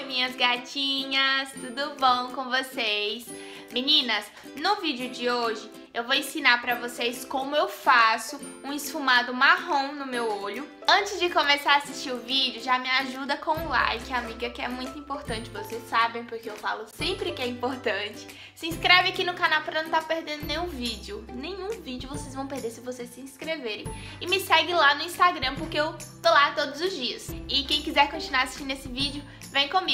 Oi, minhas gatinhas, tudo bom com vocês? Meninas, no vídeo de hoje eu vou ensinar pra vocês como eu faço um esfumado marrom no meu olho. Antes de começar a assistir o vídeo, já me ajuda com o like, amiga, que é muito importante, vocês sabem, porque eu falo sempre que é importante. Se inscreve aqui no canal pra não estar tá perdendo nenhum vídeo. Nenhum vídeo vocês vão perder se vocês se inscreverem. E me segue lá no Instagram, porque eu tô lá todos os dias. E quem quiser continuar assistindo esse vídeo, vem comigo.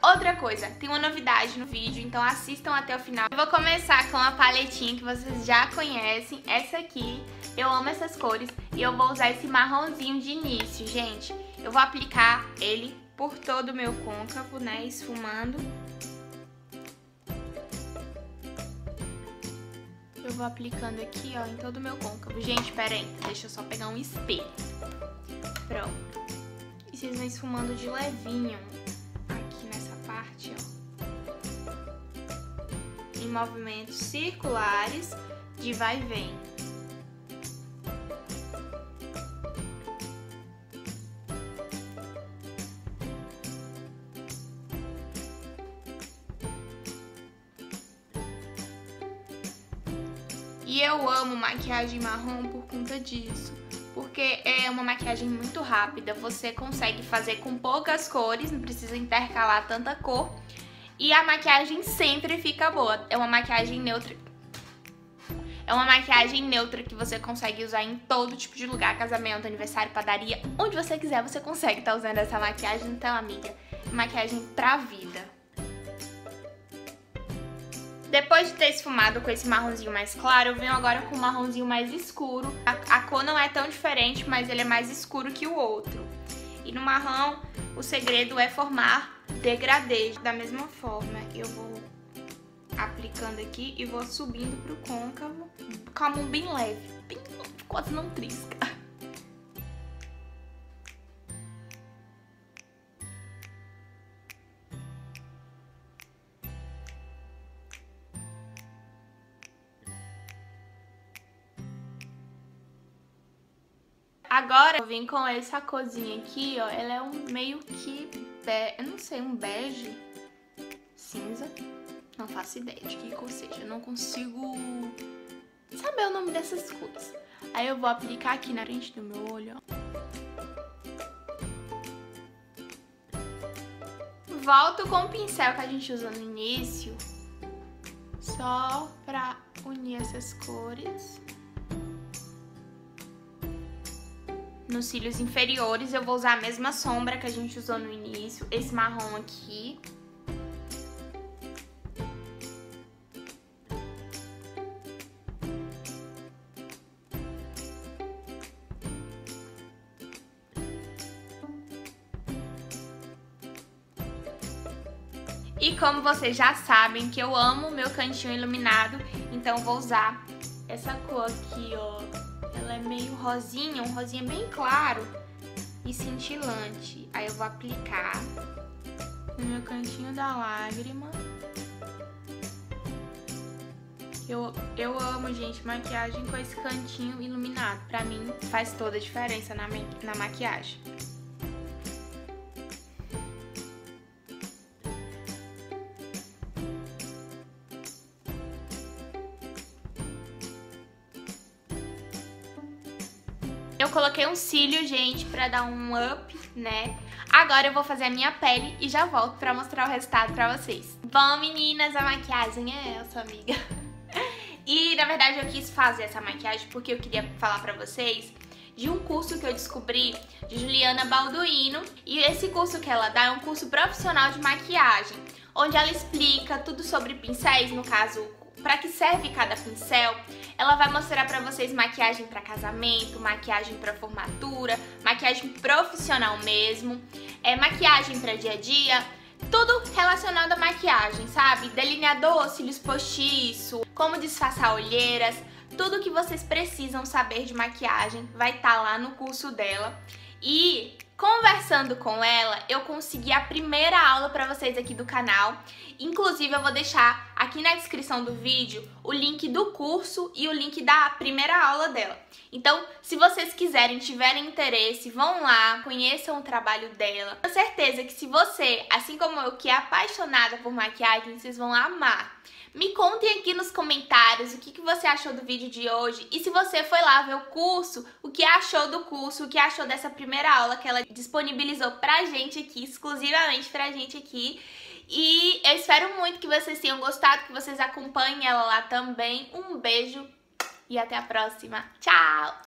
Outra coisa, tem uma novidade no vídeo, então assistam até o final. Eu vou começar com a paletinha que vocês já conhecem, essa aqui. Eu amo essas cores e eu vou usar esse marronzinho de início, gente. Eu vou aplicar ele por todo o meu côncavo, né, esfumando. Eu vou aplicando aqui, ó, em todo o meu côncavo. Gente, pera aí, deixa eu só pegar um espelho. Pronto. E vocês vão esfumando de levinho movimentos circulares de vai e vem. E eu amo maquiagem marrom por conta disso porque é uma maquiagem muito rápida, você consegue fazer com poucas cores, não precisa intercalar tanta cor, e a maquiagem sempre fica boa. É uma maquiagem neutra. É uma maquiagem neutra que você consegue usar em todo tipo de lugar, casamento, aniversário, padaria, onde você quiser você consegue estar tá usando essa maquiagem, então amiga, maquiagem pra vida. Depois de ter esfumado com esse marronzinho mais claro, eu venho agora com um marronzinho mais escuro. A, a cor não é tão diferente, mas ele é mais escuro que o outro. E no marrom, o segredo é formar degradê. Da mesma forma, eu vou aplicando aqui e vou subindo pro côncavo com a mão bem leve, bem, quase não trisca. Agora eu vim com essa corzinha aqui, ó. Ela é um meio que, be... eu não sei, um bege cinza. Não faço ideia de que cor seja. Eu não consigo saber o nome dessas cores. Aí eu vou aplicar aqui na frente do meu olho, ó. Volto com o pincel que a gente usa no início, só pra unir essas cores. Nos cílios inferiores eu vou usar a mesma sombra que a gente usou no início, esse marrom aqui. E como vocês já sabem que eu amo meu cantinho iluminado, então vou usar essa cor aqui, ó, ela é meio rosinha, um rosinha bem claro e cintilante. Aí eu vou aplicar no meu cantinho da lágrima. Eu, eu amo, gente, maquiagem com esse cantinho iluminado. Pra mim, faz toda a diferença na, na maquiagem. Coloquei um cílio, gente, pra dar um up, né? Agora eu vou fazer a minha pele e já volto pra mostrar o resultado pra vocês. Bom, meninas, a maquiagem é essa, amiga. E, na verdade, eu quis fazer essa maquiagem porque eu queria falar pra vocês de um curso que eu descobri de Juliana Balduino. E esse curso que ela dá é um curso profissional de maquiagem, onde ela explica tudo sobre pincéis, no caso, para que serve cada pincel. Ela vai mostrar para vocês maquiagem para casamento, maquiagem para formatura, maquiagem profissional mesmo, é maquiagem para dia a dia, tudo relacionado à maquiagem, sabe? Delineador, cílios postiço, como disfarçar olheiras, tudo que vocês precisam saber de maquiagem vai estar tá lá no curso dela. E conversando com ela, eu consegui a primeira aula para vocês aqui do canal. Inclusive, eu vou deixar aqui na descrição do vídeo o link do curso e o link da primeira aula dela. Então, se vocês quiserem, tiverem interesse, vão lá, conheçam o trabalho dela. Tenho certeza que se você, assim como eu, que é apaixonada por maquiagem, vocês vão amar. Me contem aqui nos comentários o que, que você achou do vídeo de hoje e se você foi lá ver o curso, o que achou do curso, o que achou dessa primeira aula que ela disponibilizou pra gente aqui, exclusivamente pra gente aqui. E eu espero muito que vocês tenham gostado, que vocês acompanhem ela lá também. Um beijo e até a próxima. Tchau!